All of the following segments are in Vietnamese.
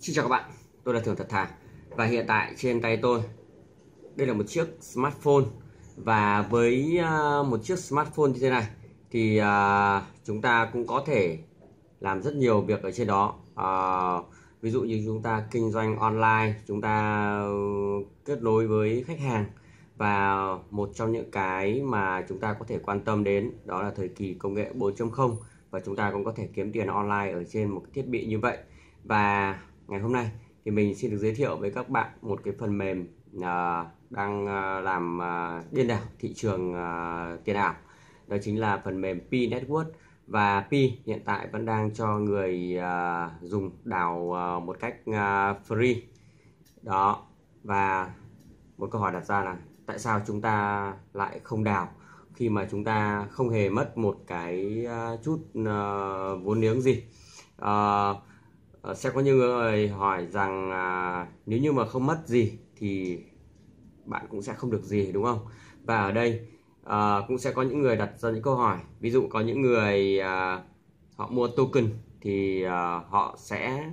Xin chào các bạn, tôi là Thường Thật Thà và hiện tại trên tay tôi đây là một chiếc smartphone và với à, một chiếc smartphone như thế này thì à, chúng ta cũng có thể làm rất nhiều việc ở trên đó. À, ví dụ như chúng ta kinh doanh online chúng ta ừ, kết nối với khách hàng và một trong những cái mà chúng ta có thể quan tâm đến đó là thời kỳ công nghệ 4.0 và chúng ta cũng có thể kiếm tiền online ở trên một cái thiết bị như vậy. Và ngày hôm nay. Thì mình xin được giới thiệu với các bạn một cái phần mềm uh, đang uh, làm uh, điên đảo thị trường uh, tiền ảo. Đó chính là phần mềm P Network. Và P hiện tại vẫn đang cho người uh, dùng đào uh, một cách uh, free. Đó. Và một câu hỏi đặt ra là tại sao chúng ta lại không đào khi mà chúng ta không hề mất một cái chút uh, vốn liếng gì? Uh, Ờ, sẽ có nhiều người hỏi rằng à, nếu như mà không mất gì thì bạn cũng sẽ không được gì đúng không? Và ở đây à, cũng sẽ có những người đặt ra những câu hỏi. Ví dụ có những người à, họ mua token thì à, họ sẽ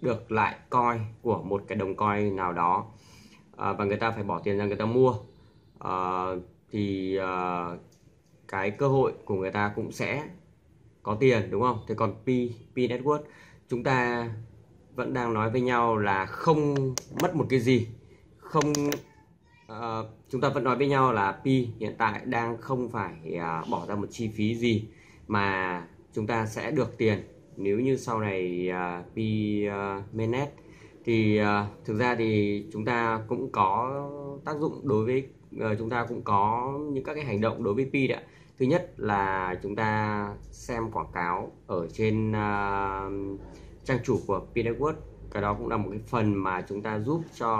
được lại coin của một cái đồng coin nào đó à, và người ta phải bỏ tiền ra người ta mua. À, thì à, cái cơ hội của người ta cũng sẽ có tiền đúng không? Thế còn P P network chúng ta vẫn đang nói với nhau là không mất một cái gì. Không uh, chúng ta vẫn nói với nhau là pi hiện tại đang không phải uh, bỏ ra một chi phí gì mà chúng ta sẽ được tiền. Nếu như sau này ờ, uh, pi uh, mainnet thì uh, thực ra thì chúng ta cũng có tác dụng đối với uh, chúng ta cũng có những các cái hành động đối với pi đấy thứ nhất là chúng ta xem quảng cáo ở trên uh, trang chủ của P Network. Cái đó cũng là một cái phần mà chúng ta giúp cho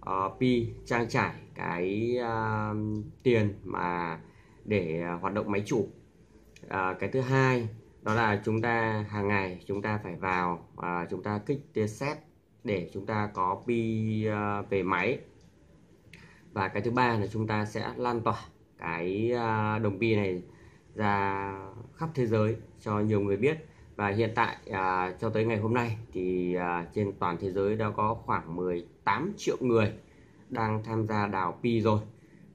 uh, P trang trải cái uh, tiền mà để hoạt động máy chủ. Uh, cái thứ hai đó là chúng ta hàng ngày chúng ta phải vào và uh, chúng ta kích reset để chúng ta có pi uh, về máy. Và cái thứ ba là chúng ta sẽ lan tỏa cái à, đồng pi này ra khắp thế giới cho nhiều người biết. Và hiện tại à, cho tới ngày hôm nay thì à, trên toàn thế giới đã có khoảng 18 triệu người đang tham gia đào pi rồi.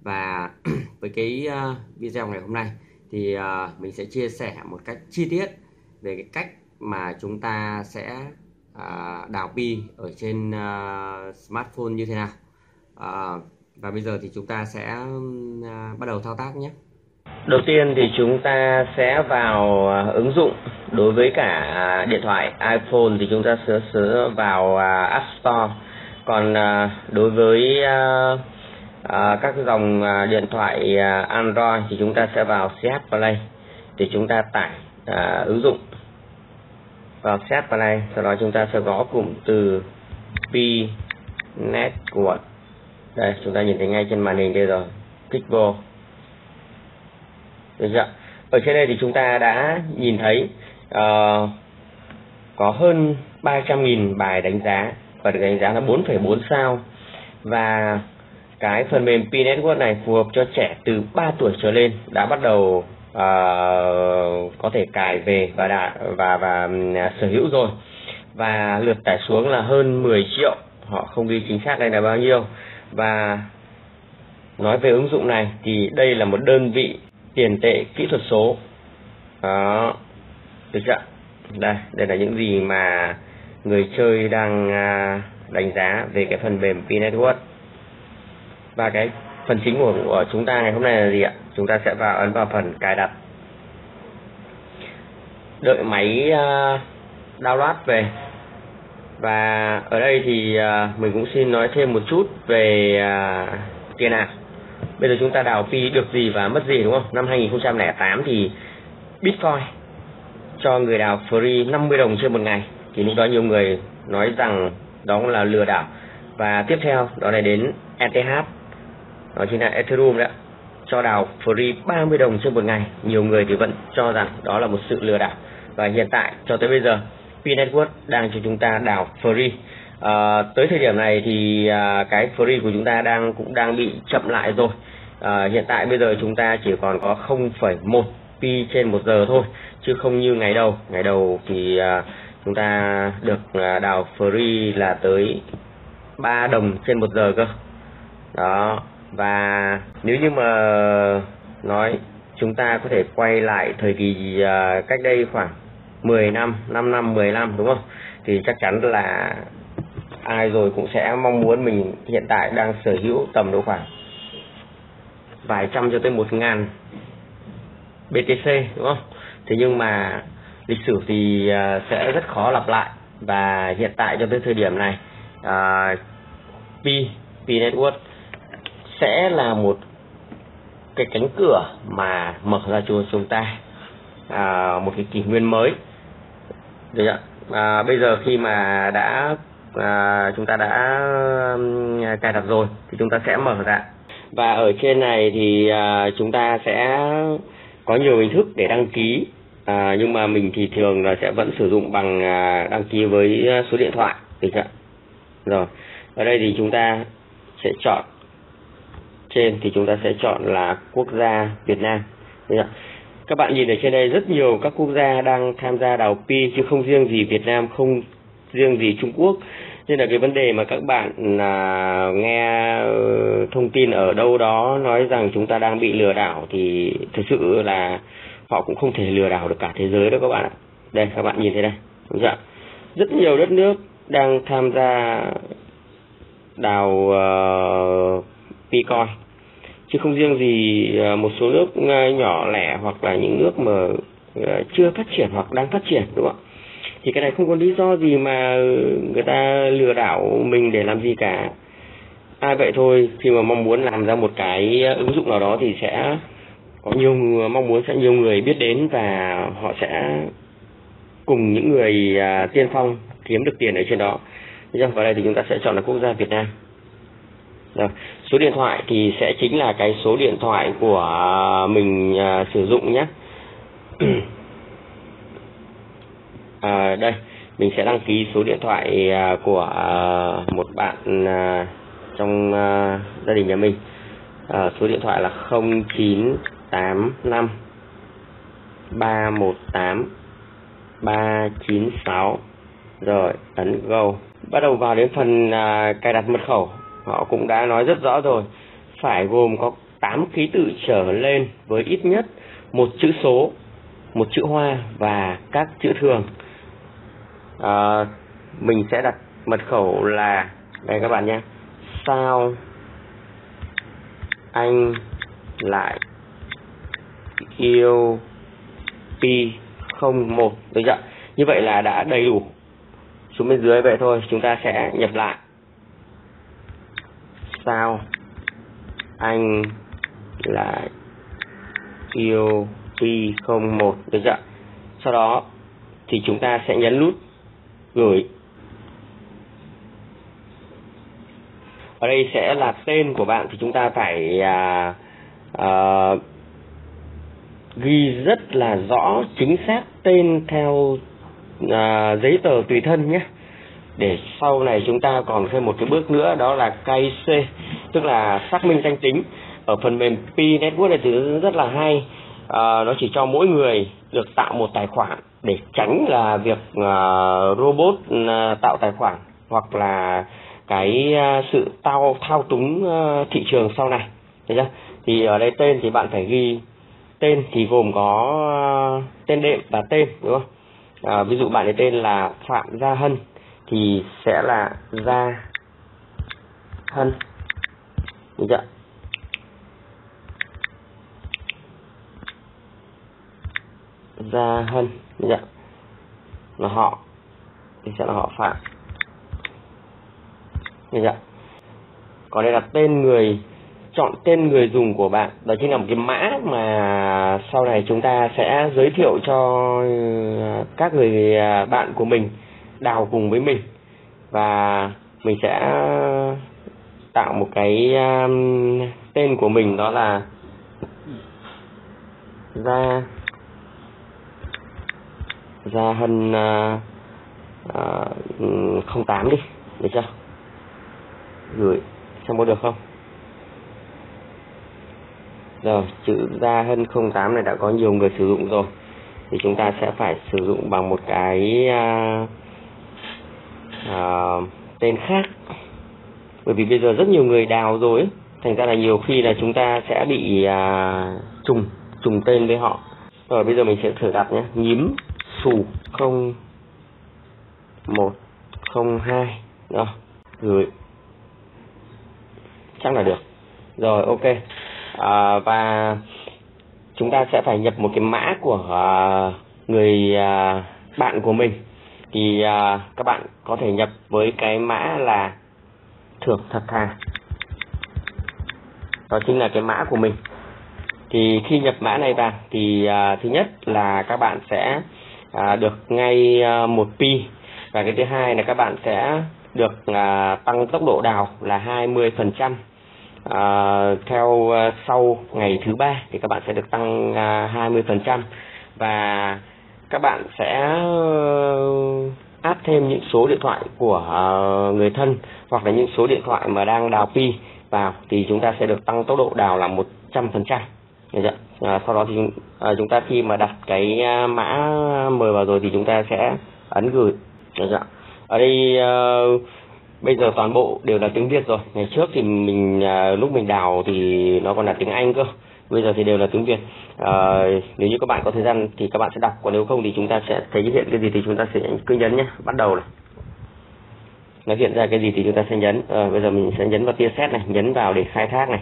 Và với cái à, video ngày hôm nay thì à, mình sẽ chia sẻ một cách chi tiết về cái cách mà chúng ta sẽ à, đào pi ở trên à, smartphone như thế nào. À, và bây giờ thì chúng ta sẽ à, bắt đầu thao tác nhé. Đầu tiên thì chúng ta sẽ vào à, ứng dụng đối với cả à, điện thoại iPhone thì chúng ta sẽ, sẽ vào App Store. Còn đối với các dòng điện thoại Android thì chúng ta sẽ vào CH Play. Thì chúng ta tải ứng dụng vào CH Play. Sau đó chúng ta sẽ gõ cụm từ P Network đây chúng ta nhìn thấy ngay trên màn hình đây rồi. Kích vô. Được chưa? Ở trên đây thì chúng ta đã nhìn thấy uh, có hơn 300.000 bài đánh giá. Và được đánh giá là 4,4 sao. Và cái phần mềm P Network này phù hợp cho trẻ từ 3 tuổi trở lên đã bắt đầu uh, có thể cài về và đã và và sở hữu rồi. Và lượt tải xuống là hơn 10 triệu. Họ không ghi chính xác đây là bao nhiêu và nói về ứng dụng này thì đây là một đơn vị tiền tệ kỹ thuật số. Đó. Được chưa đây đây là những gì mà người chơi đang à, đánh giá về cái phần mềm P Network. Và cái phần chính của, của chúng ta ngày hôm nay là gì ạ? Chúng ta sẽ vào ấn vào phần cài đặt. Đợi máy uh, download về và ở đây thì uh, mình cũng xin nói thêm một chút về uh, tiền ảo bây giờ chúng ta đào phi được gì và mất gì đúng không? Năm 2008 thì bitcoin cho người đào free 50 đồng trên một ngày. Thì lúc đó nhiều người nói rằng đó là lừa đảo. Và tiếp theo đó là đến ETH đó chính là Ethereum đó cho đào free 30 đồng trên một ngày. Nhiều người thì vẫn cho rằng đó là một sự lừa đảo. Và hiện tại cho tới bây giờ P Network đang cho chúng ta đào free. À, tới thời điểm này thì à, cái free của chúng ta đang cũng đang bị chậm lại rồi. À, hiện tại bây giờ chúng ta chỉ còn có 0,1 pi trên một giờ thôi chứ không như ngày đầu. Ngày đầu thì à, chúng ta được à, đào free là tới 3 đồng trên một giờ cơ. Đó và nếu như mà nói chúng ta có thể quay lại thời kỳ à, cách đây khoảng 10 năm 5 năm 10 năm đúng không? Thì chắc chắn là ai rồi cũng sẽ mong muốn mình hiện tại đang sở hữu tầm độ khoảng vài trăm cho tới một ngàn BTC đúng không? Thế nhưng mà lịch sử thì à, sẽ rất khó lặp lại. Và hiện tại cho tới thời điểm này uh, P P Network sẽ là một cái cánh cửa mà mở ra cho chúng ta à, một cái kỷ nguyên mới được ạ. À, bây giờ khi mà đã à, chúng ta đã cài đặt rồi thì chúng ta sẽ mở ra. Và ở trên này thì à, chúng ta sẽ có nhiều hình thức để đăng ký. À, nhưng mà mình thì thường là sẽ vẫn sử dụng bằng à, đăng ký với số điện thoại. Được ạ? Rồi. Ở đây thì chúng ta sẽ chọn. Trên thì chúng ta sẽ chọn là quốc gia Việt Nam. Được ạ? Các bạn nhìn ở trên đây rất nhiều các quốc gia đang tham gia đào pi chứ không riêng gì Việt Nam không riêng gì Trung Quốc. Nên là cái vấn đề mà các bạn là nghe ờ, thông tin ở đâu đó nói rằng chúng ta đang bị lừa đảo thì thực sự là họ cũng không thể lừa đảo được cả thế giới đâu các bạn ạ. Đây các bạn nhìn thấy đây. Đúng chưa rất nhiều đất nước đang tham gia đào ờ, uh, Bitcoin chứ không riêng gì ờ, một số nước ờ, nhỏ lẻ hoặc là những nước mà ờ, chưa phát triển hoặc đang phát triển đúng không ạ? Thì cái này không có lý do gì mà người ta lừa đảo mình để làm gì cả. Ai vậy thôi khi mà mong muốn làm ra một cái ứng dụng nào đó thì sẽ có nhiều mong muốn sẽ nhiều người biết đến và họ sẽ cùng những người à, tiên phong kiếm được tiền ở trên đó. Và đây thì chúng ta sẽ chọn là quốc gia Việt Nam. Rồi số điện thoại thì sẽ chính là cái số điện thoại của mình à, sử dụng nhé. À, đây mình sẽ đăng ký số điện thoại à, của à, một bạn à, trong à, gia đình nhà mình. À, số điện thoại là 0985 318 396 rồi ấn go. Bắt đầu vào đến phần à, cài đặt mật khẩu họ cũng đã nói rất rõ rồi. Phải gồm có 8 ký tự trở lên với ít nhất một chữ số một chữ hoa và các chữ thường. À, mình sẽ đặt mật khẩu là đây các bạn nhé sao anh lại yêu pi không một? Được chưa? Như vậy là đã đầy đủ xuống bên dưới vậy thôi. Chúng ta sẽ nhập lại sao? Anh là yêu y không một được chưa? Sau đó thì chúng ta sẽ nhấn nút gửi. Ở đây sẽ là tên của bạn thì chúng ta phải à, à, ghi rất là rõ chính xác tên theo à, giấy tờ tùy thân nhé để sau này chúng ta còn thêm một cái bước nữa đó là KIC tức là xác minh danh tính. Ở phần mềm P Network này thì rất là hay. À, nó chỉ cho mỗi người được tạo một tài khoản để tránh là việc uh, robot uh, tạo tài khoản hoặc là cái uh, sự tao thao túng uh, thị trường sau này. Thấy chưa? Thì ở đây tên thì bạn phải ghi tên thì gồm có uh, tên đệm và tên đúng không? À, ví dụ bạn ấy tên là phạm gia hân thì sẽ là gia hân được chưa? Gia hân dạ là họ. Thì sẽ là họ phạm. Dạ còn đây là tên người, chọn tên người dùng của bạn. Đó chính là một cái mã mà sau này chúng ta sẽ giới thiệu cho ờ, các người ờ, bạn của mình đào cùng với mình. Và mình sẽ tạo một cái um, tên của mình đó là gia ra hơn uh, uh, 08 đi được chưa? Gửi xem có được không? Rồi chữ ra hơn 08 này đã có nhiều người sử dụng rồi. Thì chúng ta sẽ phải sử dụng bằng một cái uh, uh, tên khác. Bởi vì bây giờ rất nhiều người đào rồi ấy. thành ra là nhiều khi là chúng ta sẽ bị uh, trùng trùng tên với họ. Rồi bây giờ mình sẽ thử đặt nhé. Nhím xù không một không hai. Rồi gửi. Chắc là được. Rồi ok. À, và chúng ta sẽ phải nhập một cái mã của uh, người uh, bạn của mình thì uh, các bạn có thể nhập với cái mã là thưởng thật thà. Đó chính là cái mã của mình. Thì khi nhập mã này vào thì uh, thứ nhất là các bạn sẽ uh, được ngay uh, một pi. Và cái thứ hai là các bạn sẽ được uh, tăng tốc độ đào là 20 phần trăm. Uh, theo uh, sau ngày thứ ba thì các bạn sẽ được tăng uh, hai mươi phần trăm. Và các bạn sẽ ờ, áp thêm những số điện thoại của ờ, người thân hoặc là những số điện thoại mà đang đào pi vào thì chúng ta sẽ được tăng tốc độ đào là một trăm phần trăm. À, sau đó thì à, chúng ta khi mà đặt cái mã mời vào rồi thì chúng ta sẽ ấn gửi. Ở đây bây giờ toàn bộ đều là tiếng Việt rồi. Ngày trước thì mình à, lúc mình đào thì nó còn là tiếng Anh cơ bây giờ thì đều là tiếng Việt. À, nếu như các bạn có thời gian thì các bạn sẽ đọc còn nếu không thì chúng ta sẽ thấy hiện cái gì thì chúng ta sẽ cứ nhấn nhé. Bắt đầu này. Nó hiện ra cái gì thì chúng ta sẽ nhấn. À, bây giờ mình sẽ nhấn vào tia xét này nhấn vào để khai thác này.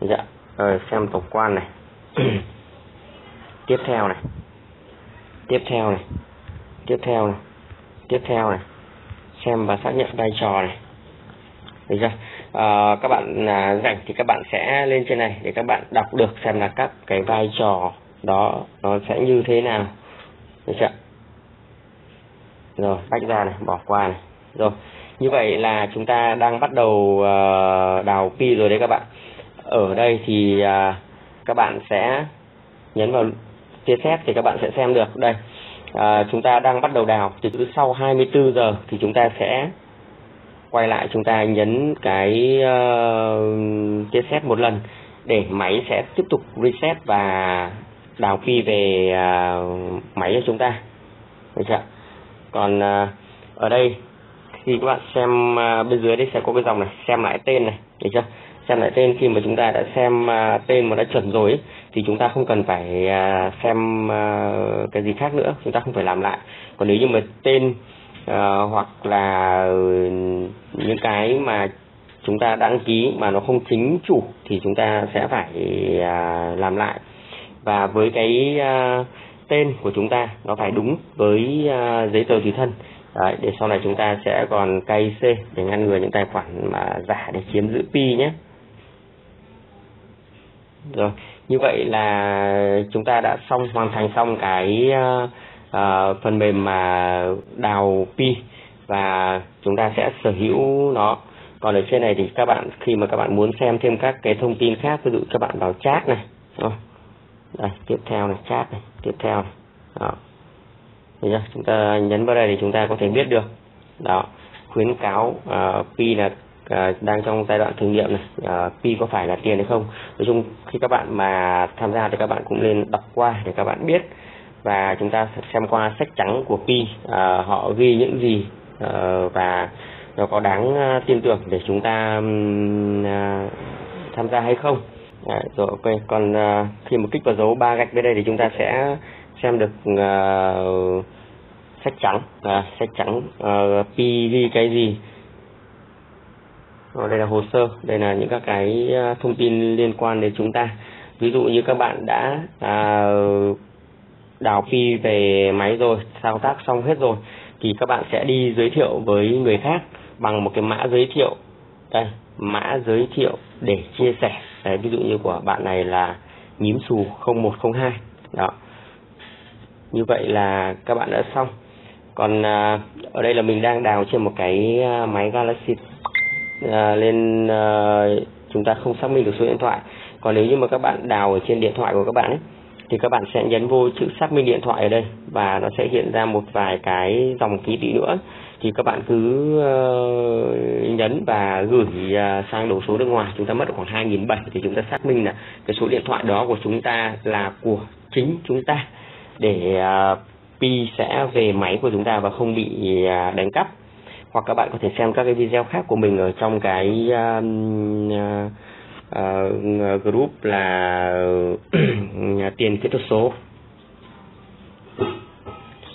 Dạ à, xem tổng quan này. Tiếp theo này. Tiếp theo này. Tiếp theo này. Tiếp theo này. Xem và xác nhận vai trò này. Được chưa? Ờ, các bạn à, rảnh thì các bạn sẽ lên trên này để các bạn đọc được xem là các cái vai trò đó nó sẽ như thế nào. Được chưa? Rồi tách ra này bỏ qua này. Rồi như vậy là chúng ta đang bắt đầu uh, đào pi rồi đấy các bạn. Ở đây thì uh, các bạn sẽ nhấn vào chia sẻ thì các bạn sẽ xem được. Đây à, chúng ta đang bắt đầu đào. Thì cứ sau 24 giờ thì chúng ta sẽ quay lại chúng ta nhấn cái ờ, uh, reset một lần để máy sẽ tiếp tục reset và đào phi về uh, máy cho chúng ta. Được chưa còn uh, ở đây khi các bạn xem uh, bên dưới đây sẽ có cái dòng này xem lại tên này được chưa? Xem lại tên khi mà chúng ta đã xem uh, tên mà đã chuẩn rồi ấy, thì chúng ta không cần phải uh, xem uh, cái gì khác nữa chúng ta không phải làm lại. Còn nếu như mà tên uh, hoặc là ừ, những cái mà chúng ta đăng ký mà nó không chính chủ thì chúng ta sẽ phải uh, làm lại. Và với cái uh, tên của chúng ta nó phải đúng với uh, giấy tờ tùy thân. Đấy, để sau này chúng ta sẽ còn KIC C để ngăn ngừa những tài khoản mà giả để chiếm giữ pi nhé. Rồi như vậy là chúng ta đã xong hoàn thành xong cái uh, uh, phần mềm mà đào pi và chúng ta sẽ sở hữu nó. Còn ở trên này thì các bạn khi mà các bạn muốn xem thêm các cái thông tin khác ví dụ các bạn vào chat này. Đó. đây tiếp theo này chat này tiếp theo này. Đó. Chưa? chúng ta nhấn vào đây thì chúng ta có thể biết được. Đó. Khuyến cáo uh, pi là à, đang trong giai đoạn thử nghiệm này. À, pi có phải là tiền hay không? Nói chung khi các bạn mà tham gia thì các bạn cũng nên đọc qua để các bạn biết và chúng ta xem qua sách trắng của pi à, họ ghi những gì à, và nó có đáng à, tin tưởng để chúng ta à, tham gia hay không? À, rồi ok. Còn à, khi mà kích vào dấu ba gạch bên đây thì chúng ta sẽ xem được à, sách trắng. À, sách trắng à, pi ghi cái gì? Ờ, đây là hồ sơ. Đây là những các cái à, thông tin liên quan đến chúng ta. Ví dụ như các bạn đã à, đào pi về máy rồi thao tác xong hết rồi thì các bạn sẽ đi giới thiệu với người khác bằng một cái mã giới thiệu. Đây mã giới thiệu để chia sẻ. Đấy, ví dụ như của bạn này là nhím xù 0102 đó. Như vậy là các bạn đã xong. Còn à, ở đây là mình đang đào trên một cái à, máy Galaxy à, lên à, chúng ta không xác minh được số điện thoại. Còn nếu như mà các bạn đào ở trên điện thoại của các bạn ấy thì các bạn sẽ nhấn vô chữ xác minh điện thoại ở đây và nó sẽ hiện ra một vài cái dòng ký tự nữa. Thì các bạn cứ uh, nhấn và gửi uh, sang đầu số nước ngoài. Chúng ta mất khoảng hai nghìn bảy thì chúng ta xác minh là cái số điện thoại đó của chúng ta là của chính chúng ta để ờ, uh, pi sẽ về máy của chúng ta và không bị uh, đánh cắp. Hoặc các bạn có thể xem các cái video khác của mình ở trong cái uh, uh, uh, group là tiền kỹ thuật số.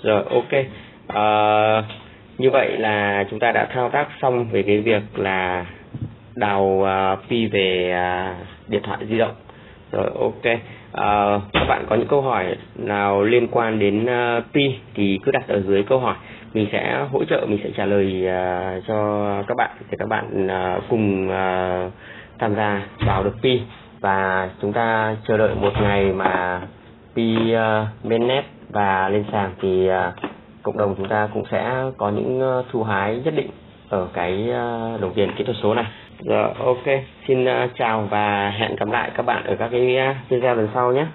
Rồi ok. Uh, như vậy là chúng ta đã thao tác xong về cái việc là đào uh, pi về uh, điện thoại di động. Rồi ok. Uh, các bạn có những câu hỏi nào liên quan đến uh, pi thì cứ đặt ở dưới câu hỏi. Mình sẽ hỗ trợ mình sẽ trả lời uh, cho các bạn để các bạn uh, cùng uh, tham gia vào được pi. Và chúng ta chờ đợi một ngày mà pi ờ, uh, mainnet và lên sàn thì uh, cộng đồng chúng ta cũng sẽ có những uh, thu hái nhất định ở cái uh, đồng tiền kỹ thuật số này. Rồi ok. Xin uh, chào và hẹn gặp lại các bạn ở các cái uh, video lần sau nhé.